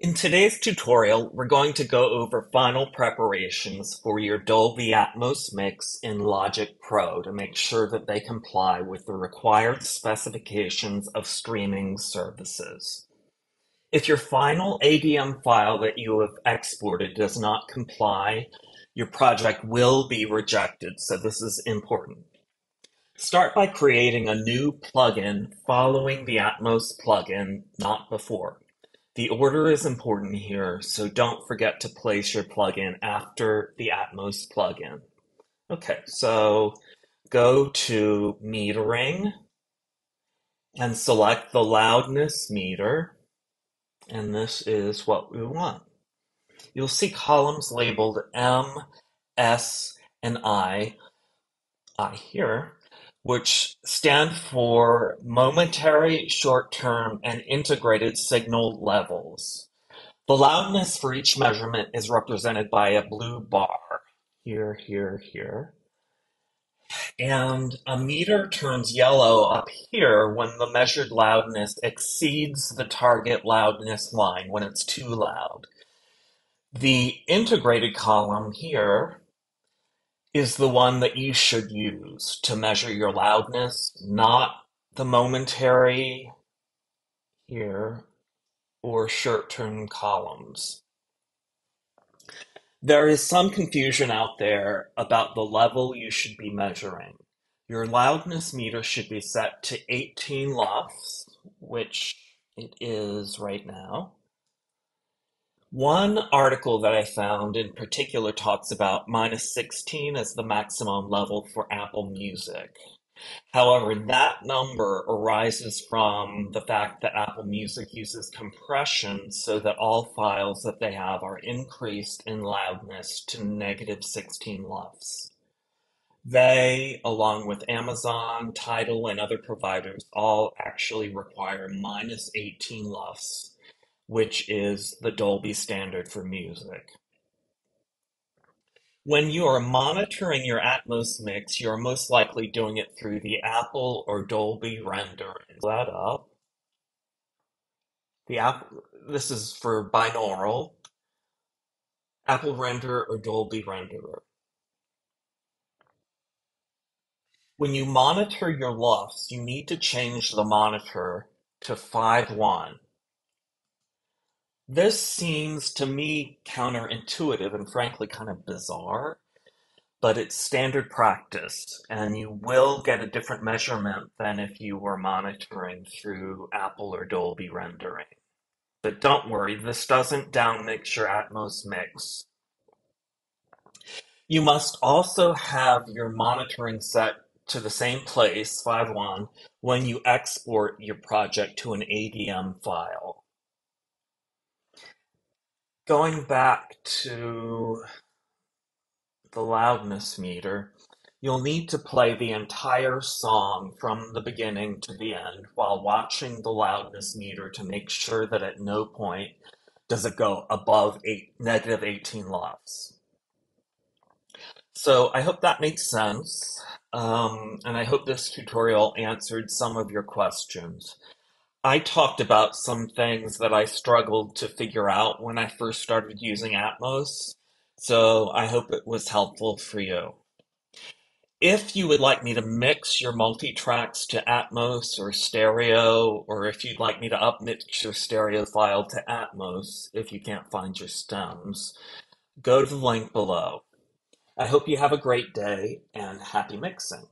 In today's tutorial, we're going to go over final preparations for your Dolby Atmos mix in Logic Pro to make sure that they comply with the required specifications of streaming services. If your final ADM file that you have exported does not comply, your project will be rejected, so this is important. Start by creating a new plugin following the Atmos plugin, not before. The order is important here, so don't forget to place your plugin after the Atmos plugin. Okay, so go to metering and select the loudness meter, and this is what we want. You'll see columns labeled M, S, and I, I here, which stand for Momentary, Short-Term, and Integrated Signal Levels. The loudness for each measurement is represented by a blue bar, here, here, here. And a meter turns yellow up here when the measured loudness exceeds the target loudness line, when it's too loud. The integrated column here is the one that you should use to measure your loudness, not the momentary here or short-term columns. There is some confusion out there about the level you should be measuring. Your loudness meter should be set to 18 lufs, which it is right now. One article that I found in particular talks about minus 16 as the maximum level for Apple Music. However, that number arises from the fact that Apple Music uses compression so that all files that they have are increased in loudness to negative 16 lufs. They, along with Amazon, Tidal, and other providers, all actually require minus 18 lufs which is the Dolby standard for music. When you are monitoring your Atmos mix, you're most likely doing it through the Apple or Dolby rendering. That up. The app, this is for binaural. Apple Render or Dolby Renderer. When you monitor your lufs, you need to change the monitor to 5.1 this seems to me counterintuitive and frankly kind of bizarre, but it's standard practice, and you will get a different measurement than if you were monitoring through Apple or Dolby rendering. But don't worry, this doesn't downmix your Atmos mix. You must also have your monitoring set to the same place, 5.1, when you export your project to an ADM file. Going back to the loudness meter, you'll need to play the entire song from the beginning to the end while watching the loudness meter to make sure that at no point does it go above eight, negative 18 lufs. So I hope that makes sense, um, and I hope this tutorial answered some of your questions. I talked about some things that I struggled to figure out when I first started using Atmos, so I hope it was helpful for you. If you would like me to mix your multi-tracks to Atmos or stereo, or if you'd like me to upmix your stereo file to Atmos if you can't find your stems, go to the link below. I hope you have a great day and happy mixing.